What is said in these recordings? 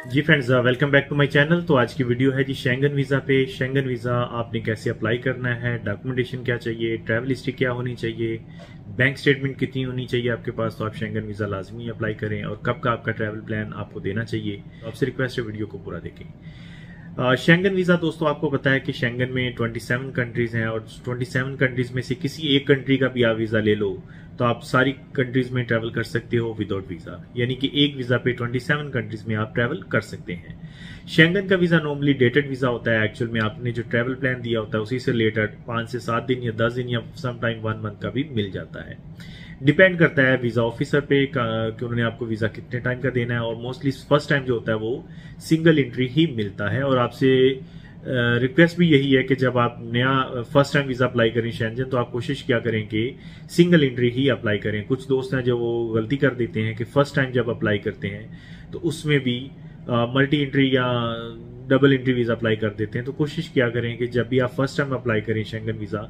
Ji friends welcome back to my channel तो आज की वीडियो है जी शेंगन वीज़ा पे। शेंगन वीज़ा आपने कैसे अप्लाई करना है? डॉक्यूमेंटेशन क्या चाहिए? ट्रैवल हिस्ट्री क्या होनी चाहिए? बैंक स्टेटमेंट कितनी होनी चाहिए आपके पास? तो आप शेंगन वीज़ा लाजमी अप्लाई करें और कब का आपका ट्रैवल प्लान आपको देना चाहिए? तो आपसे रिक्वेस्ट है वीडियो को पूरा देखें। शेंगन वीज़ा दोस्तों, आपको पता है कि शेंगन में 27 कंट्रीज़ हैं और 27 कंट्रीज़ में से किसी एक कंट्री का भी आप वीज़ा ले लो। तो आप सारी कंट्रीज़ में ट्रैवल कर सकते हो विदाउट वीज़ा यानी कि एक वीज़ा पे 27 कंट्रीज़ में आप ट्रैवल कर सकते हैं। शेंगन का वीज़ा नॉर्मली डेटेड वीज़ा होता है। एक्चुअल में आपने जो ट्रैवल प्लान दिया होता है, उसी से रिलेटेड पाँच से सात दिन या दस दिन या समटाइम वन मंथ का भी मिल जाता है। डिपेंड करता है वीज़ा ऑफिसर पे कि उन्होंने आपको वीज़ा कितने टाइम का देना है। और मोस्टली फ़र्स्ट टाइम जो होता है वो सिंगल एंट्री ही मिलता है। और आपसे रिक्वेस्ट भी यही है कि जब आप नया फ़र्स्ट टाइम वीज़ा अप्लाई करें शेंजन तो आप कोशिश क्या करें कि सिंगल एंट्री ही अप्लाई करें। कुछ दोस्त हैं जो वो गलती कर देते हैं कि फ़र्स्ट टाइम जब अप्लाई करते हैं तो उसमें भी मल्टी एंट्री या डबल एंट्री वीज़ा अप्लाई कर देते हैं। तो कोशिश क्या करें कि जब भी आप फ़र्स्ट टाइम अप्लाई करें शेंगन वीज़ा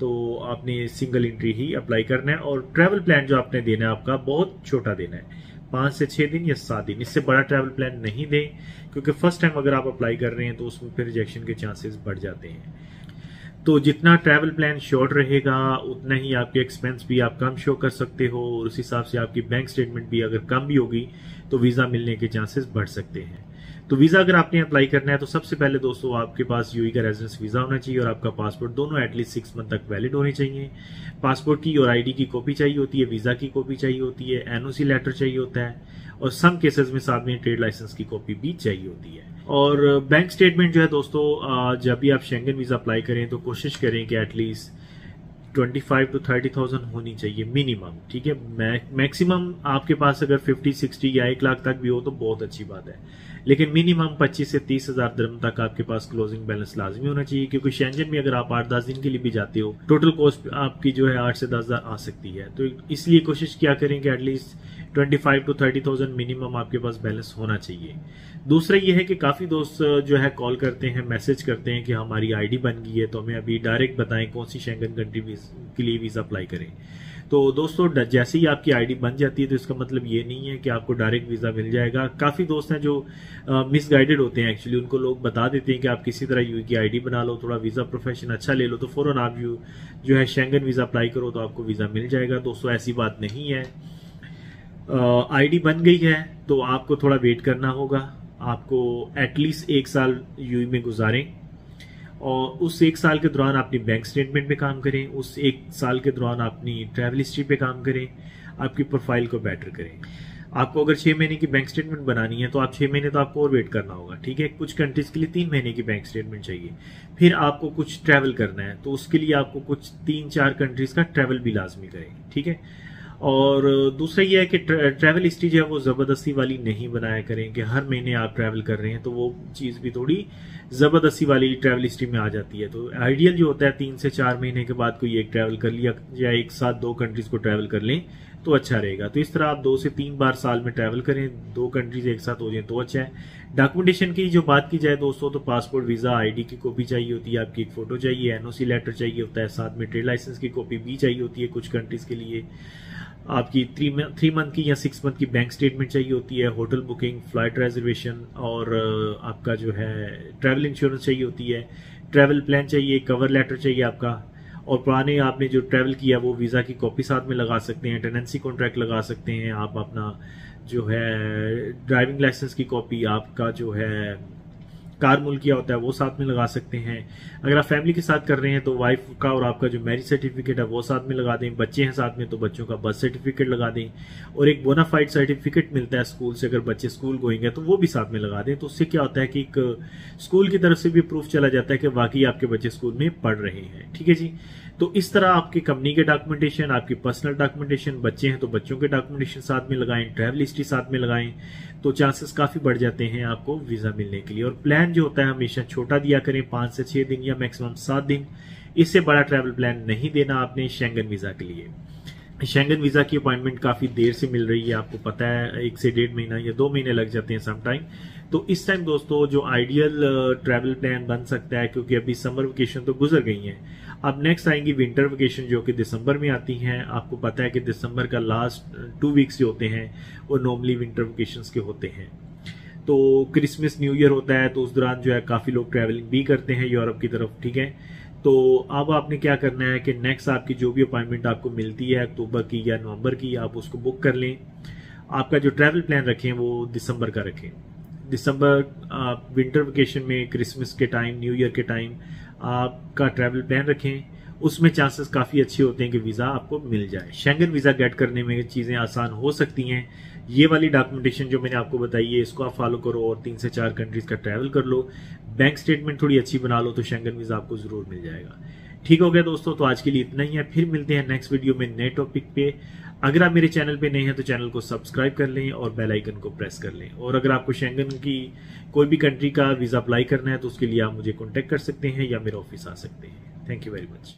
तो आपने सिंगल एंट्री ही अप्लाई करना है। और ट्रैवल प्लान जो आपने देना है, आपका बहुत छोटा देना है। पाँच से छह दिन या सात दिन। इससे बड़ा ट्रैवल प्लान नहीं दें, क्योंकि फ़र्स्ट टाइम अगर आप अप्लाई कर रहे हैं तो उसमें फिर रिजेक्शन के चांसेस बढ़ जाते हैं। तो जितना ट्रैवल प्लान शॉर्ट रहेगा, उतना ही आपके एक्सपेंस भी आप कम शो कर सकते हो, और उस हिसाब से आपकी बैंक स्टेटमेंट भी अगर कम भी होगी तो वीज़ा मिलने के चांसेस बढ़ सकते हैं। तो वीज़ा अगर आपने अप्लाई करना है तो सबसे पहले दोस्तों आपके पास यूई का रेजिडेंस वीज़ा होना चाहिए और आपका पासपोर्ट दोनों एटलीस्ट सिक्स मंथ तक वैलिड होने चाहिए। पासपोर्ट की और आईडी की कॉपी चाहिए होती है, वीज़ा की कॉपी चाहिए होती है एनओसी लेटर चाहिए होता है और सम केसेस में साथ में ट्रेड लाइसेंस की कॉपी भी चाहिए होती है। और बैंक स्टेटमेंट जो है दोस्तों जब भी आप शेंगन वीज़ा अप्लाई करें तो कोशिश करें कि at least twenty five to thirty thousand होनी चाहिए मिनिमम ठीक है? मैक्सिमम आपके पास अगर फिफ्टी सिक्सटी या एक लाख तक भी हो तो बहुत अच्छी बात है। लेकिन मिनिमम पच्चीस से तीस हज़ार दरम तक आपके पास क्लोजिंग बैलेंस लाजमी होना चाहिए, क्योंकि शेंजन में अगर आप आठ दस दिन के लिए भी जाते हो टोटल कॉस्ट आपकी जो है आठ से दस हज़ार आ सकती है। तो इसलिए कोशिश क्या करें कि at least twenty five to thirty thousand minimum आपके पास बैलेंस होना चाहिए। दूसरा ये है कि काफ़ी दोस्त जो है कॉल करते हैं मैसेज करते हैं कि हमारी आईडी बन गई है तो हमें अभी डायरेक्ट बताएँ कौन सी शेंगन कंट्री के लिए वीज़ा अप्लाई करें। तो दोस्तों जैसे ही आपकी आईडी बन जाती है तो इसका मतलब ये नहीं है कि आपको डायरेक्ट वीज़ा मिल जाएगा। काफ़ी दोस्त हैं जो मिसगाइडेड होते हैं एक्चुअली उनको लोग बता देते हैं कि आप किसी तरह यू की आईडी बना लो, थोड़ा वीज़ा प्रोफेशन अच्छा ले लो तो फ़ौरन आप यू जो है शेंगन वीज़ा अप्लाई करो तो आपको वीज़ा मिल जाएगा। दोस्तों, ऐसी बात नहीं है। आईडी बन गई है तो आपको थोड़ा वेट करना होगा। आपको एटलीस्ट एक साल यूई में गुजारें। और उस एक साल के दौरान अपनी बैंक स्टेटमेंट पे काम करें, उस एक साल के दौरान अपनी ट्रैवल हिस्ट्री पे काम करें, आपकी प्रोफ़ाइल को बेटर करें। आपको अगर छह महीने की बैंक स्टेटमेंट बनानी है तो आप छह महीने तो आपको और वेट करना होगा, ठीक है? कुछ कंट्रीज़ के लिए तीन महीने की बैंक स्टेटमेंट चाहिए। फिर आपको कुछ ट्रैवल करना है तो उसके लिए आपको कुछ तीन चार कंट्रीज़ का ट्रैवल भी लाजमी करें, ठीक है? और दूसरा ये है कि ट्रैवल हिस्ट्री जो है वो ज़बरदस्ती वाली नहीं बनाया करें कि हर महीने आप ट्रैवल कर रहे हैं तो वो चीज़ भी थोड़ी ज़बरदस्ती वाली ट्रैवल हिस्ट्री में आ जाती है। तो आइडियल जो होता है, तीन से चार महीने के बाद कोई एक ट्रैवल कर लिया या एक साथ दो कंट्रीज़ को ट्रैवल कर लें तो अच्छा रहेगा। तो इस तरह आप दो से तीन बार साल में ट्रैवल करें, दो कंट्रीज़ एक साथ हो जाए तो अच्छा है। डॉक्यूमेंटेशन की जो बात की जाए दोस्तों तो पासपोर्ट वीज़ा आईडी की कॉपी चाहिए होती है, आपकी एक फ़ोटो चाहिए एनओसी लेटर चाहिए होता है, साथ में ट्रेड लाइसेंस की कॉपी भी चाहिए होती है कुछ कंट्रीज़ के लिए। आपकी थ्री थ्री मंथ की या सिक्स मंथ की बैंक स्टेटमेंट चाहिए होती है होटल बुकिंग फ़्लाइट रिजर्वेशन और आपका जो है ट्रैवल इंश्योरेंस चाहिए होती है ट्रैवल प्लान चाहिए कवर लेटर चाहिए आपका और पुराने आपने जो ट्रैवल किया वो वीज़ा की कॉपी साथ में लगा सकते हैं टेनेंसी कॉन्ट्रैक्ट लगा सकते हैं, आप अपना जो है ड्राइविंग लाइसेंस की कॉपी आपका जो है कार मुल किया होता है, वो साथ में लगा सकते हैं। अगर आप फैमिली के साथ कर रहे हैं तो वाइफ का और आपका जो मैरिज सर्टिफिकेट है, वो साथ में लगा दें। बच्चे हैं साथ में तो बच्चों का बर्थ सर्टिफिकेट लगा दें। और एक बोनाफाइड सर्टिफिकेट मिलता है स्कूल से, अगर बच्चे स्कूल गोएँगे तो वो भी साथ में लगा दें। तो उससे क्या होता है कि एक स्कूल की तरफ़ से भी प्रूफ चला जाता है कि वाकई आपके बच्चे स्कूल में पढ़ रहे हैं। ठीक है जी? तो इस तरह आपकी कंपनी के डॉक्यूमेंटेशन आपकी पर्सनल डॉक्यूमेंटेशन बच्चे हैं तो बच्चों के डॉक्यूमेंटेशन साथ में लगाएँ ट्रैवल हिस्ट्री साथ में लगाएँ तो चांसेस काफ़ी बढ़ जाते हैं आपको वीज़ा मिलने के लिए। और प्लान जो होता है हमेशा छोटा दिया करें, पाँच से छह दिन या मैक्सिमम सात दिन, इससे बड़ा ट्रैवल प्लान नहीं देना आपने शेंगन वीज़ा के लिए। शेंगन वीज़ा की अपॉइंटमेंट काफ़ी देर से मिल रही है, आपको पता है, एक से डेढ़ महीना या दो महीने लग जाते हैं समटाइम तो इस टाइम दोस्तों, जो आइडियल ट्रैवल प्लान बन सकता है, क्योंकि अभी समर वेकेशन तो गुजर गई है। अब नेक्स्ट आएँगी विंटर वेकेशन जो कि दिसंबर में आती हैं। आपको पता है कि दिसंबर का लास्ट टू वीक्स जो होते हैं, वो नॉर्मली विंटर वेकेशन के होते हैं। तो क्रिसमस न्यू ईयर होता है तो उस दौरान जो है काफ़ी लोग ट्रैवलिंग भी करते हैं यूरोप की तरफ़, ठीक है? तो अब आपने क्या करना है कि नेक्स्ट आपकी जो भी अपॉइंटमेंट आपको मिलती है, अक्टूबर की या नवंबर की, आप उसको बुक कर लें। आपका जो ट्रैवल प्लान रखें, वो दिसंबर का रखें। दिसंबर, आप विंटर वेकेशन में क्रिसमस के टाइम न्यू ईयर के टाइम आपका ट्रैवल प्लान रखें। उसमें चांसेस काफ़ी अच्छे होते हैं कि वीज़ा आपको मिल जाए। शेंगन वीज़ा गेट करने में चीज़ें आसान हो सकती हैं। ये वाली डॉक्यूमेंटेशन जो मैंने आपको बताई है, इसको आप फॉलो करो और तीन से चार कंट्रीज़ का ट्रैवल कर लो। बैंक स्टेटमेंट थोड़ी अच्छी बना लो तो शेंगन वीज़ा आपको ज़रूर मिल जाएगा। ठीक हो गया दोस्तों तो आज के लिए इतना ही है। फिर मिलते हैं नेक्स्ट वीडियो में नए टॉपिक पे। अगर आप मेरे चैनल पे नए हैं तो चैनल को सब्सक्राइब कर लें और बेल आइकन को प्रेस कर लें। और अगर आपको शेंगन की कोई भी कंट्री का वीज़ा अप्लाई करना है तो उसके लिए आप मुझे कॉन्टैक्ट कर सकते हैं या मेरे ऑफ़िस आ सकते हैं। Thank you very much